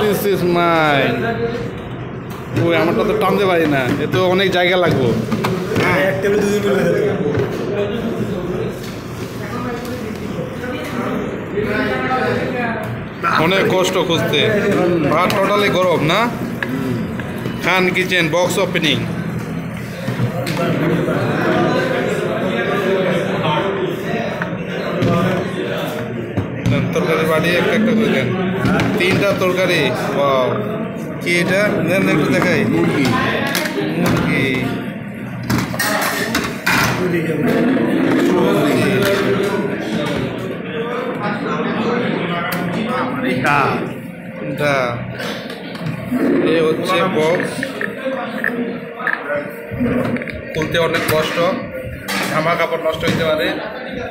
This is mine ওই আমারটা তো টানতে পারি না। এ তো অনেক জায়গা লাগবো। অনেক কষ্ট খুঁজতে। ভাত টোটালি গরম না? খান কিচেন বক্স ওপেনিং তরকারি বাড়ি একটা একটা করে দেন। তিনটা তরকারি ওয়াও। কি এটা? দেন একটু দেখাই। মুরগি। মুরগি। এ হচ্ছে বক্স। খুলতে অনেক কষ্ট। জামা কাপড় নষ্ট হতে পারে।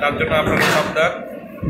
তার জন্য আপনারা সাবধান।